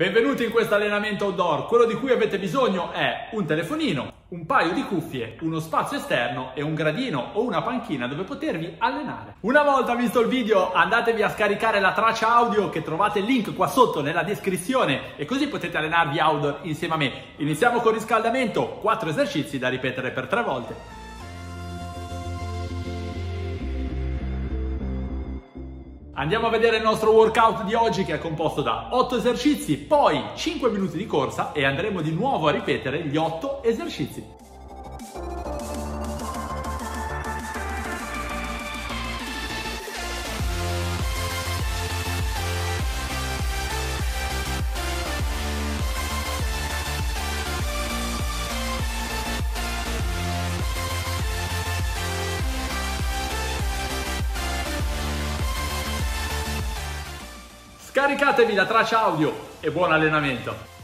Benvenuti in questo allenamento outdoor. Quello di cui avete bisogno è un telefonino, un paio di cuffie, uno spazio esterno e un gradino o una panchina dove potervi allenare. Una volta visto il video andatevi a scaricare la traccia audio che trovate il link qua sotto nella descrizione e così potete allenarvi outdoor insieme a me. Iniziamo con riscaldamento, 4 esercizi da ripetere per 3 volte. Andiamo a vedere il nostro workout di oggi che è composto da 8 esercizi, poi 5 minuti di corsa e andremo di nuovo a ripetere gli 8 esercizi. Scaricatevi la traccia audio e buon allenamento!